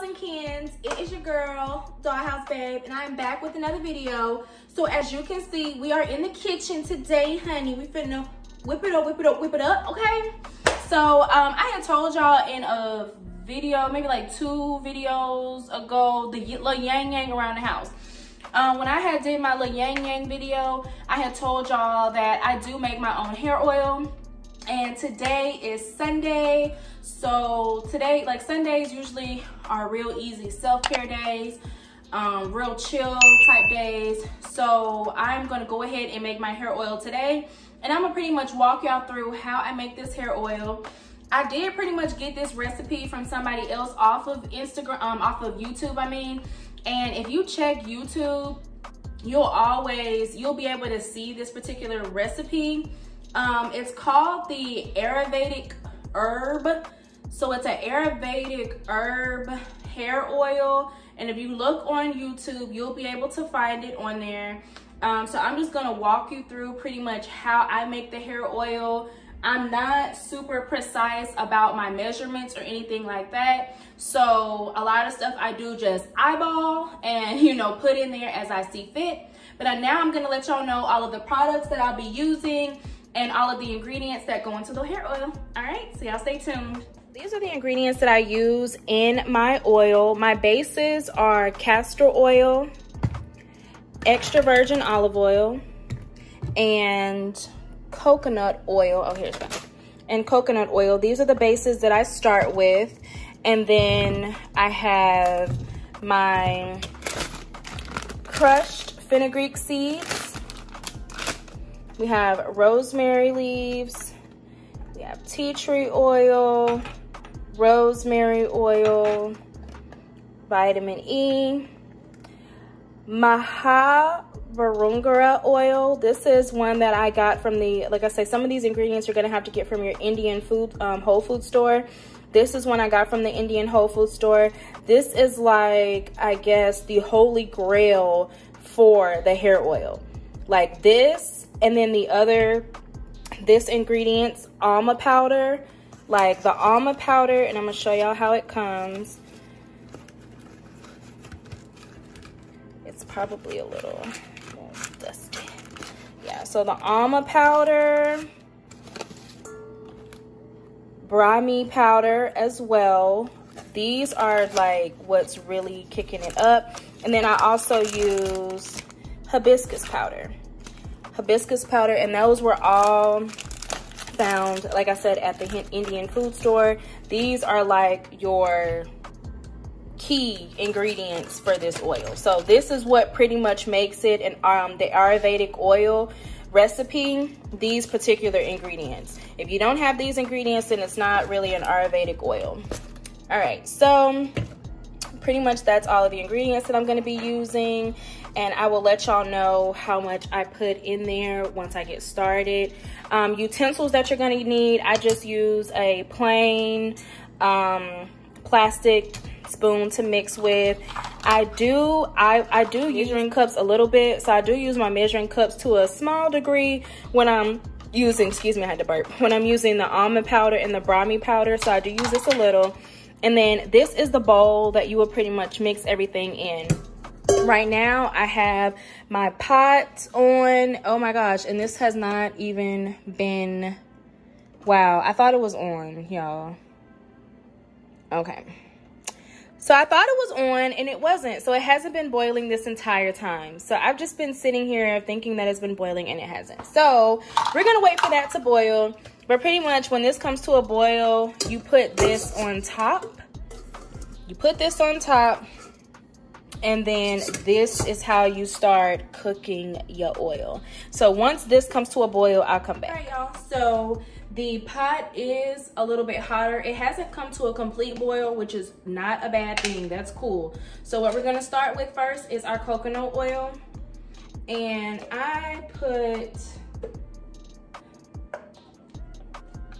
dolls and kins it is your girl dollhouse babe and i'm back with another video. So as you can see we are in the kitchen today honey. We finna whip it up whip it up whip it up okay? So um i had told y'all in a video maybe like two videos ago the little yang yang around the house. Um, when I had did my little yang yang video, I had told y'all that I do make my own hair oil. And today is Sunday. So today, like Sundays usually are real easy self-care days, um, real chill type days. So I'm gonna go ahead and make my hair oil today. And I'm gonna pretty much walk y'all through how I make this hair oil. I did pretty much get this recipe from somebody else off of Instagram, um, off of YouTube, I mean. And if you check YouTube, you'll always, you'll be able to see this particular recipe. Um, it's called the Ayurvedic Herb. So it's an Ayurvedic herb hair oil. And if you look on YouTube, you'll be able to find it on there. Um, so I'm just gonna walk you through pretty much how I make the hair oil. I'm not super precise about my measurements or anything like that. So a lot of stuff I do just eyeball and, you know, put in there as I see fit. But now I'm gonna let y'all know all of the products that I'll be using and all of the ingredients that go into the hair oil. All right, so y'all stay tuned. These are the ingredients that I use in my oil. My bases are castor oil, extra virgin olive oil, and coconut oil. Oh, here's that. And coconut oil. These are the bases that I start with. And then I have my crushed fenugreek seeds. We have rosemary leaves. We have tea tree oil, rosemary oil, vitamin E, Maha Varungara oil. This is one that I got from the, like I say, some of these ingredients you're gonna have to get from your Indian food, um, whole food store. This is one I got from the Indian whole food store. This is like, I guess, the holy grail for the hair oil. Like this, and then the other, this ingredients, alma powder, like the alma powder, and I'm gonna show y'all how it comes. It's probably a little dusty. Yeah, so the alma powder, Brahmi powder as well. These are like what's really kicking it up. And then I also use hibiscus powder. Hibiscus powder, and those were all found, like I said, at the Indian food store. These are like your key ingredients for this oil. So this is what pretty much makes it an um, the Ayurvedic oil recipe, these particular ingredients. If you don't have these ingredients, then it's not really an Ayurvedic oil. All right, so pretty much that's all of the ingredients that I'm gonna be using and I will let y'all know how much I put in there once I get started. Um, utensils that you're gonna need, I just use a plain um, plastic spoon to mix with. I do I, I do use measuring cups a little bit. So I do use my measuring cups to a small degree when I'm using, excuse me, I had to burp. When I'm using the alma powder and the Brahmi powder. So I do use this a little. And then this is the bowl that you will pretty much mix everything in. Right now I have my pot on. Oh my gosh. And this has not even been, wow. I thought it was on, y'all. Okay. So I thought it was on and it wasn't. So it hasn't been boiling this entire time. So I've just been sitting here thinking that it's been boiling and it hasn't. So we're going to wait for that to boil. But pretty much when this comes to a boil, you put this on top. You put this on top. And then this is how you start cooking your oil. So once this comes to a boil, I'll come back. All right, y'all. So the pot is a little bit hotter. It hasn't come to a complete boil, which is not a bad thing. That's cool. So what we're gonna start with first is our coconut oil. And I put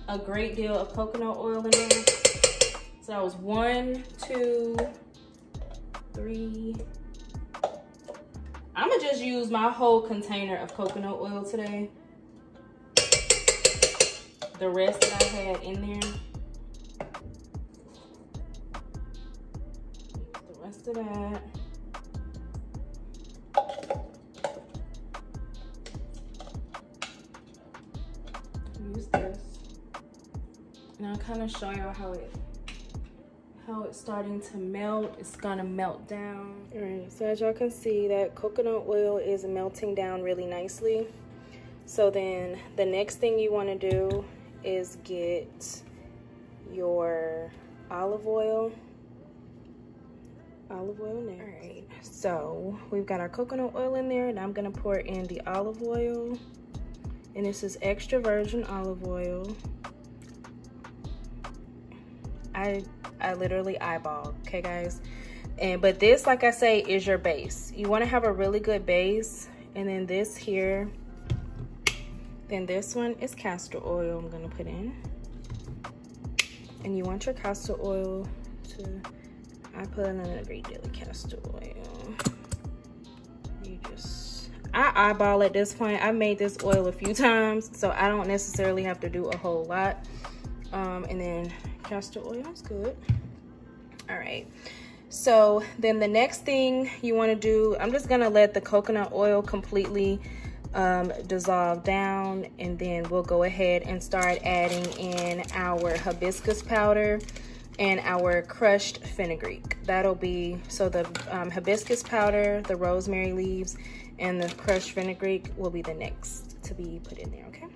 a great deal of coconut oil in there. So that was one, two, three. I'm gonna just use my whole container of coconut oil today the rest that I had in there. The rest of that. Use this. And I'll kind of show y'all how it how it's starting to melt. It's gonna melt down. All right, so as y'all can see, that coconut oil is melting down really nicely. So then the next thing you wanna do is get your olive oil. Olive oil next. All right, so we've got our coconut oil in there and I'm gonna pour in the olive oil. And this is extra virgin olive oil. I I literally eyeball, okay guys? And but this, like I say, is your base. You wanna have a really good base. And then this here, then this one is castor oil I'm gonna put in. And you want your castor oil to, I put in a great deal of castor oil. You just, I eyeball at this point. I made this oil a few times, so I don't necessarily have to do a whole lot. Um, and then castor oil is good. All right. So then the next thing you want to do, I'm just going to let the coconut oil completely um, dissolve down and then we'll go ahead and start adding in our hibiscus powder and our crushed fenugreek. That'll be, so the um, hibiscus powder, the rosemary leaves, and the crushed fenugreek will be the next to be put in there, okay?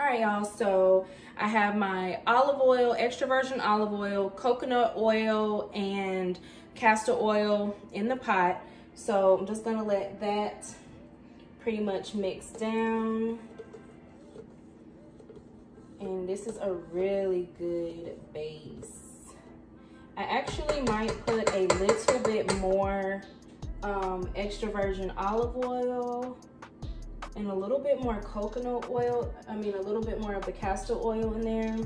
All right, y'all, so I have my olive oil, extra virgin olive oil, coconut oil, and castor oil in the pot. So I'm just gonna let that pretty much mix down. And this is a really good base. I actually might put a little bit more um, extra virgin olive oil and a little bit more coconut oil. I mean, a little bit more of the castor oil in there.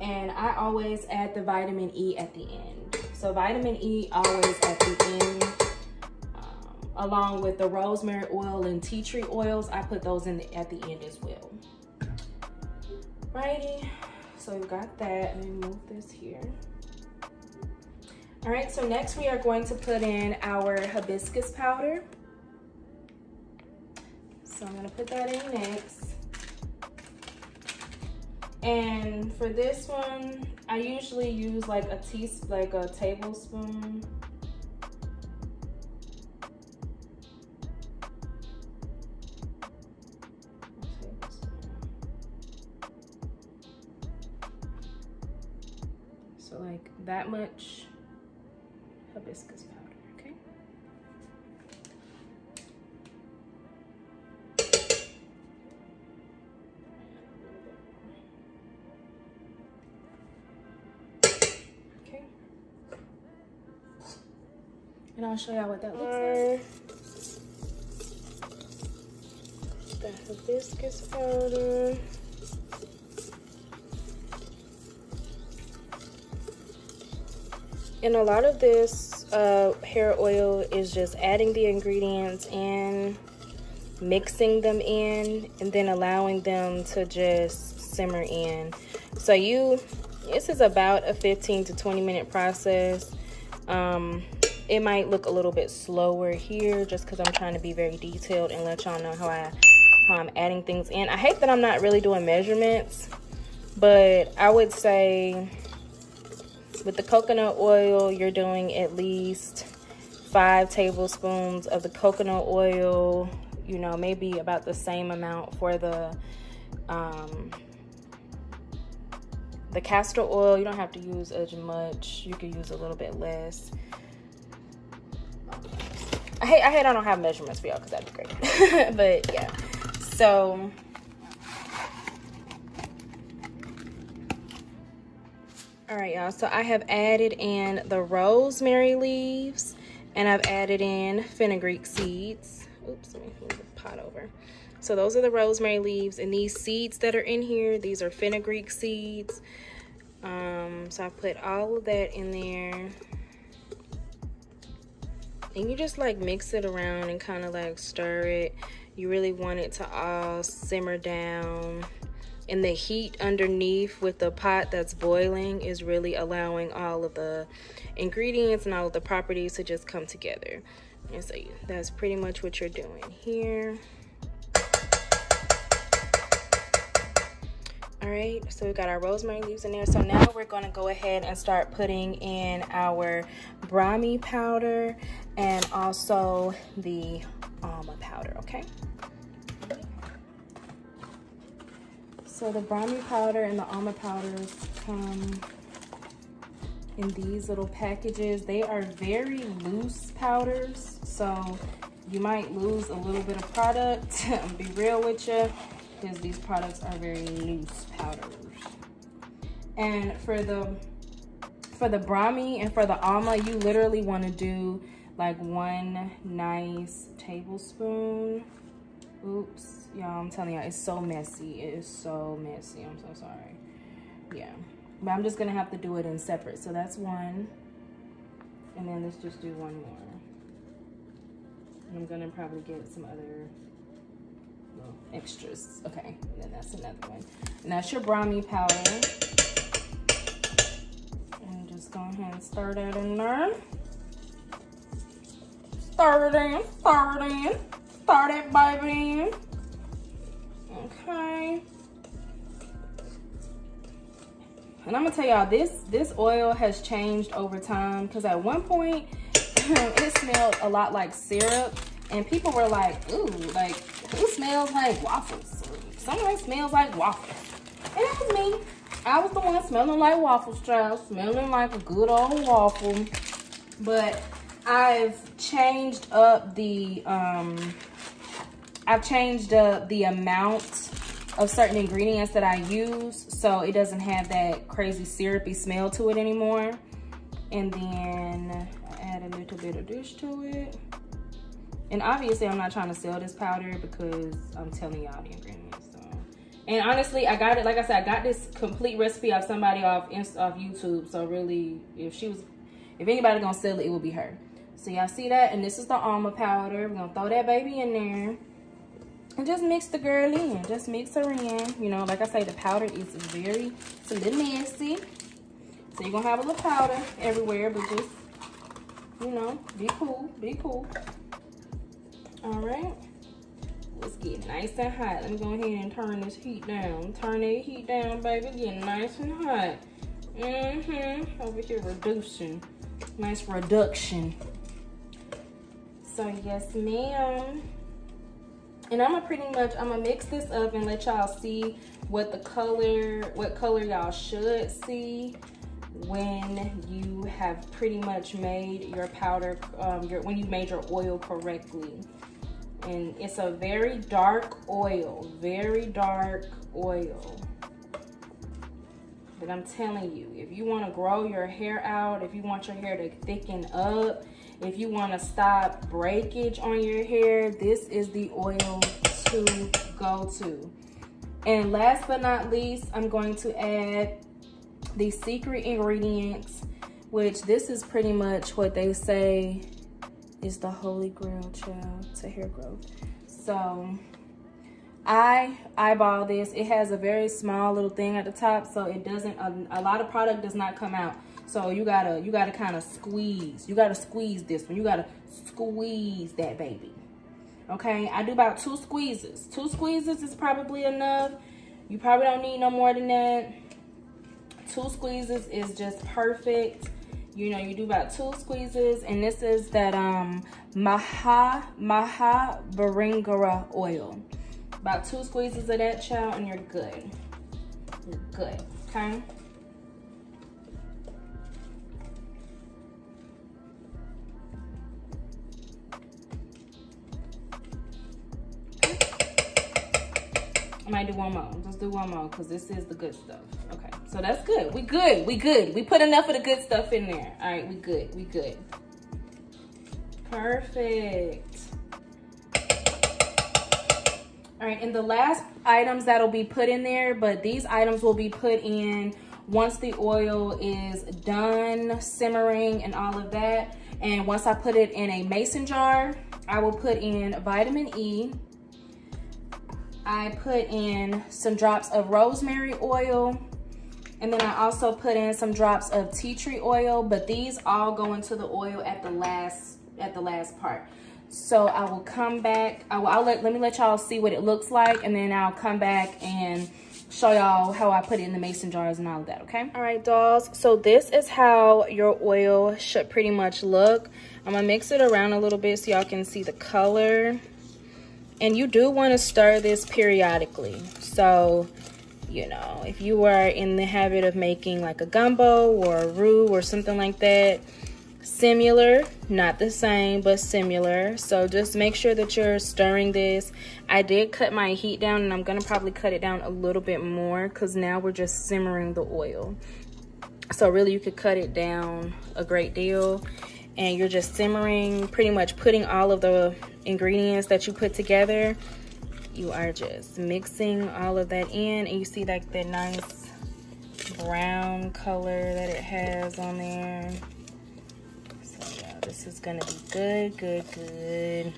And I always add the vitamin E at the end. So vitamin E always at the end. Um, along with the rosemary oil and tea tree oils, I put those in the, at the end as well. Righty, so we've got that. Let me move this here. All right, so next we are going to put in our hibiscus powder. So I'm gonna put that in next. And for this one, I usually use like a teaspoon, like a tablespoon. So like that much hibiscus powder, okay? Okay. And I'll show y'all what that looks like. The hibiscus powder. And a lot of this uh, hair oil is just adding the ingredients in, mixing them in, and then allowing them to just simmer in. So you, this is about a 15 to 20 minute process. Um, it might look a little bit slower here just because I'm trying to be very detailed and let y'all know how I how I'm adding things in. I hate that I'm not really doing measurements, but I would say with the coconut oil, you're doing at least five tablespoons of the coconut oil, you know, maybe about the same amount for the um, the castor oil. You don't have to use as much. You can use a little bit less. I hate, I hate I don't have measurements for y'all because that'd be great. but yeah, so All right, y'all, so I have added in the rosemary leaves and I've added in fenugreek seeds. Oops, let me move the pot over. So those are the rosemary leaves and these seeds that are in here, these are fenugreek seeds. Um, so I put all of that in there. And you just like mix it around and kind of like stir it. You really want it to all simmer down and the heat underneath with the pot that's boiling is really allowing all of the ingredients and all of the properties to just come together. And so that's pretty much what you're doing here. All right, so we got our rosemary leaves in there. So now we're gonna go ahead and start putting in our brahmi powder and also the alma powder, okay? So the brahmi powder and the alma powders come in these little packages. They are very loose powders, so you might lose a little bit of product. be real with you, because these products are very loose powders. And for the for the brahmi and for the alma, you literally want to do like one nice tablespoon. Oops. Y'all i'm telling y'all it's so messy. It is so messy. I'm so sorry. Yeah. But i'm just gonna have to do it in separate. So that's one. And then let's just do one more. And i'm gonna probably get some other extras. Okay. And then that's another one. And that's your brahmi powder. And just go ahead and stir that in there. Stir it in stir it in stir that baby Okay. And I'm gonna tell y'all this this oil has changed over time because at one point it smelled a lot like syrup and people were like, ooh, like who smells like waffles? Someone smells like waffles. And it was me. I was the one smelling like waffles, child, smelling like a good old waffle. But I've changed up the um I've changed uh, the amount of certain ingredients that I use so it doesn't have that crazy syrupy smell to it anymore. And then I add a little bit of dish to it. And obviously I'm not trying to sell this powder because I'm telling y'all the ingredients. So. And honestly, I got it, like I said, I got this complete recipe of somebody off, off YouTube. So really, if she was, if anybody gonna sell it, it will be her. So y'all see that? And this is the alma powder. We're gonna throw that baby in there. Just mix the girl in. Just mix her in. You know, like I say, the powder is very, it's a little messy. So you're to have a little powder everywhere, but just, you know, be cool. Be cool. All right. Let's get nice and hot. Let me go ahead and turn this heat down. Turn that heat down, baby. Get nice and hot. Mm-hmm. Over here, reducing. Nice reduction. So, yes, ma'am. And I'm gonna pretty much, I'm gonna mix this up and let y'all see what the color, what color y'all should see when you have pretty much made your powder, um, your, when you made your oil correctly. And it's a very dark oil, very dark oil. But I'm telling you, if you wanna grow your hair out, if you want your hair to thicken up, if you want to stop breakage on your hair, this is the oil to go to. And last but not least, I'm going to add the secret ingredients, which this is pretty much what they say is the holy grail, child, to hair growth. So I eyeball this. It has a very small little thing at the top, so it doesn't, a, a lot of product does not come out. So you gotta, you gotta kind of squeeze. You gotta squeeze this one. You gotta squeeze that baby. Okay, I do about two squeezes. Two squeezes is probably enough. You probably don't need no more than that. Two squeezes is just perfect. You know, you do about two squeezes, and this is that um Maha Maha Baringara oil. About two squeezes of that, child, and you're good. You're good, okay? I might do one more. Let's do one more because this is the good stuff. Okay, so that's good. We good. We good. We put enough of the good stuff in there. All right, we good. We good. Perfect. All right, and the last items that'll be put in there, but these items will be put in once the oil is done simmering and all of that. And once I put it in a mason jar, I will put in vitamin E, I put in some drops of rosemary oil. And then I also put in some drops of tea tree oil, but these all go into the oil at the last at the last part. So I will come back. I will, I'll let, let me let y'all see what it looks like, and then I'll come back and show y'all how I put it in the mason jars and all of that, okay? All right, dolls. So this is how your oil should pretty much look. I'm gonna mix it around a little bit so y'all can see the color. And you do wanna stir this periodically. So, you know, if you are in the habit of making like a gumbo or a roux or something like that, similar not the same but similar. So just make sure that you're stirring this. I did cut my heat down and i'm gonna probably cut it down a little bit more because now we're just simmering the oil. So really you could cut it down a great deal and you're just simmering pretty much putting all of the ingredients that you put together you are just mixing all of that in and you see like that nice brown color that it has on there So yeah, this is gonna be good, good, good.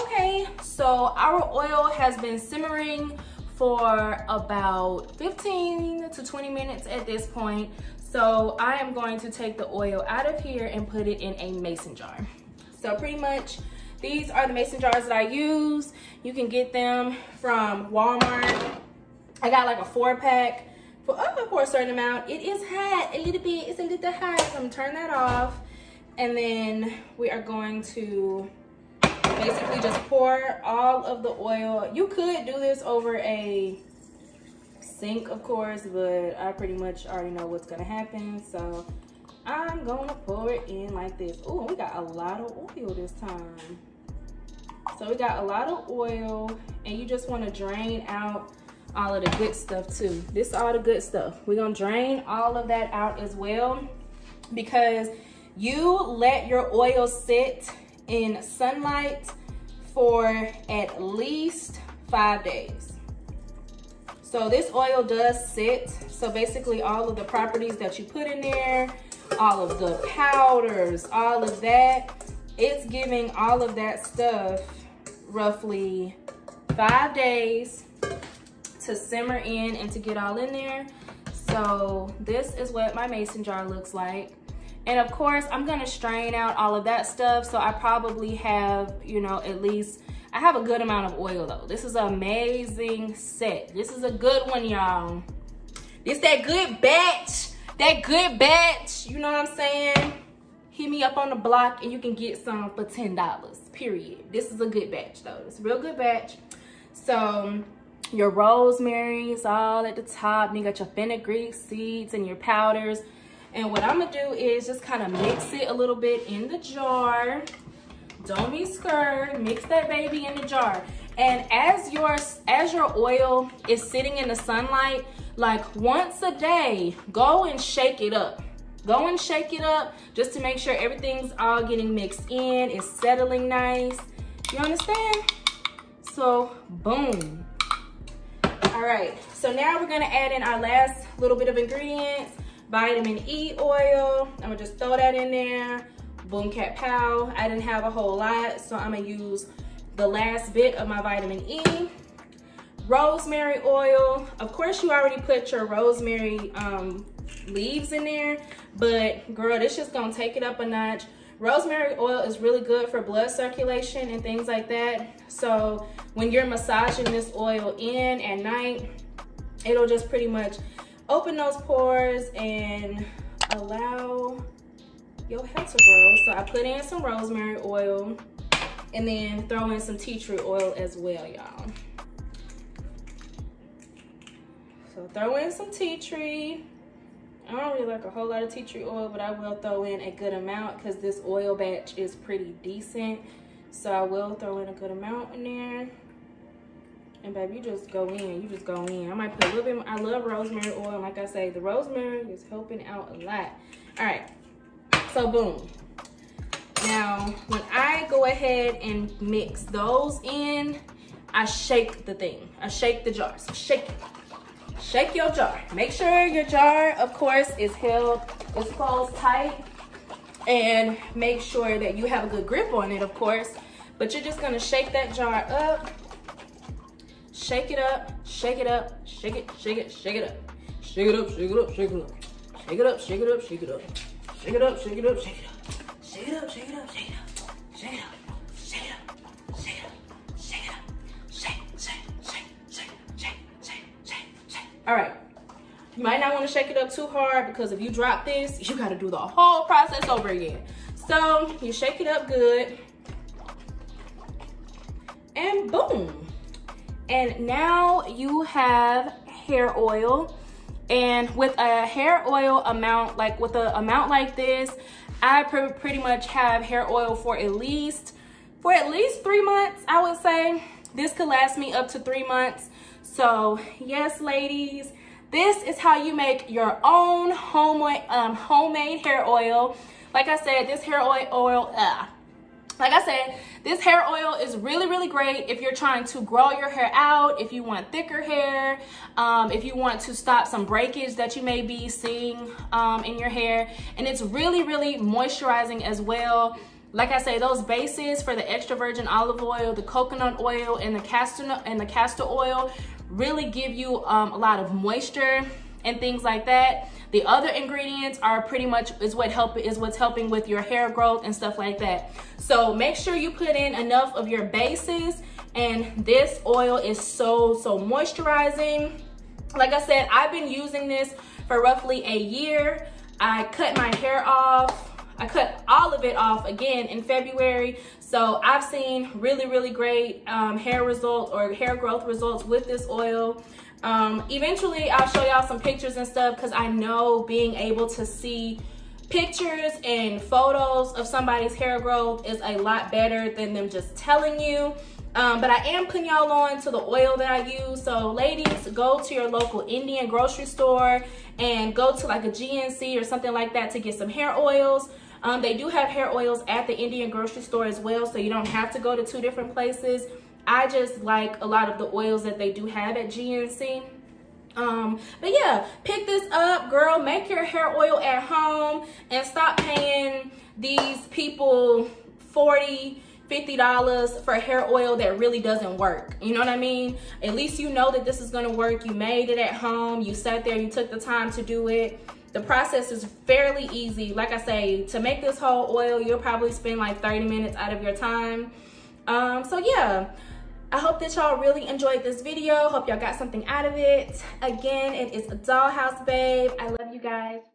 Okay, so our oil has been simmering for about 15 to 20 minutes at this point. So I am going to take the oil out of here and put it in a mason jar. So pretty much these are the mason jars that I use. You can get them from Walmart. I got like a four pack for up for a certain amount. It is hot a little bit. It's a little hot. So I'm gonna turn that off. And then we are going to basically just pour all of the oil. You could do this over a sink, of course, but I pretty much already know what's gonna happen. So I'm gonna pour it in like this. Oh, we got a lot of oil this time. So we got a lot of oil and you just wanna drain out all of the good stuff too. This is all the good stuff. We're gonna drain all of that out as well because you let your oil sit in sunlight for at least five days. So this oil does sit. So basically all of the properties that you put in there, all of the powders, all of that, it's giving all of that stuff roughly five days to simmer in and to get all in there. So this is what my mason jar looks like. And of course, I'm gonna strain out all of that stuff. So I probably have, you know, at least, I have a good amount of oil though. This is an amazing set. This is a good one, y'all. It's that good batch, that good batch, you know what I'm saying? Hit me up on the block and you can get some for $10, period. This is a good batch though. It's a real good batch. So your rosemary is all at the top. And you got your fenugreek seeds and your powders. And what I'm gonna do is just kind of mix it a little bit in the jar. Don't be scared, mix that baby in the jar. And as your, as your oil is sitting in the sunlight, like once a day, go and shake it up. Go and shake it up just to make sure everything's all getting mixed in. It's settling nice. You understand? So, boom. All right, so now we're gonna add in our last little bit of ingredients, vitamin E oil. I'm gonna just throw that in there. Boom cat pow. I didn't have a whole lot, so I'm gonna use the last bit of my vitamin E. Rosemary oil. Of course, you already put your rosemary um, leaves in there, but girl, this just gonna take it up a notch. Rosemary oil is really good for blood circulation and things like that. So when you're massaging this oil in at night, it'll just pretty much open those pores and allow your hair to grow. So I put in some rosemary oil and then throw in some tea tree oil as well, y'all. So throw in some tea tree I don't really like a whole lot of tea tree oil, but I will throw in a good amount because this oil batch is pretty decent. So I will throw in a good amount in there. And baby, you just go in, you just go in. I might put a little bit, I love rosemary oil. Like I say, the rosemary is helping out a lot. All right, so boom. Now, when I go ahead and mix those in, I shake the thing. I shake the jars, shake it shake your jar. Make sure your jar, of course, is held, is closed tight. and make sure that you have a good grip on it, of course. But you're just gonna shake that jar up, shake it up, shake it up, shake it, shake it, shake it up. Shake it up, shake it up, shake it up. Shake it up, shake it up, shake it up. Shake it up, shake it up, shake it up. Shake it up, shake it up, shake it up. Shake it up. All right. You might not want to shake it up too hard because if you drop this, you got to do the whole process over again. So you shake it up good. And boom. And now you have hair oil. And with a hair oil amount, like with an amount like this, I pr pretty much have hair oil for at least, for at least three months, I would say. This could last me up to three months. So yes, ladies, this is how you make your own homemade, um, homemade hair oil. Like I said, this hair oil, oil uh, like I said, this hair oil is really, really great if you're trying to grow your hair out, if you want thicker hair, um, if you want to stop some breakage that you may be seeing um, in your hair. And it's really, really moisturizing as well. Like I say, those bases for the extra virgin olive oil, the coconut oil, and the castor and the castor oil really give you um, a lot of moisture and things like that. The other ingredients are pretty much is what help is what's helping with your hair growth and stuff like that. So make sure you put in enough of your bases and this oil is so, so moisturizing. Like I said, I've been using this for roughly a year. I cut my hair off I cut all of it off again in February. So I've seen really, really great um, hair results or hair growth results with this oil. Um, eventually, I'll show y'all some pictures and stuff because I know being able to see pictures and photos of somebody's hair growth is a lot better than them just telling you. Um, but I am putting y'all on to the oil that I use. So ladies, go to your local Indian grocery store and go to like a GNC or something like that to get some hair oils. Um, they do have hair oils at the Indian grocery store as well, so you don't have to go to two different places. I just like a lot of the oils that they do have at GNC. Um, but yeah, pick this up, girl. Make your hair oil at home and stop paying these people 40 $50 for hair oil that really doesn't work. You know what I mean? At least you know that this is gonna work. You made it at home. You sat there, you took the time to do it. The process is fairly easy. Like I say, to make this whole oil, you'll probably spend like 30 minutes out of your time. Um, so yeah, I hope that y'all really enjoyed this video. Hope y'all got something out of it. Again, it is a Dollhouse Babe. I love you guys.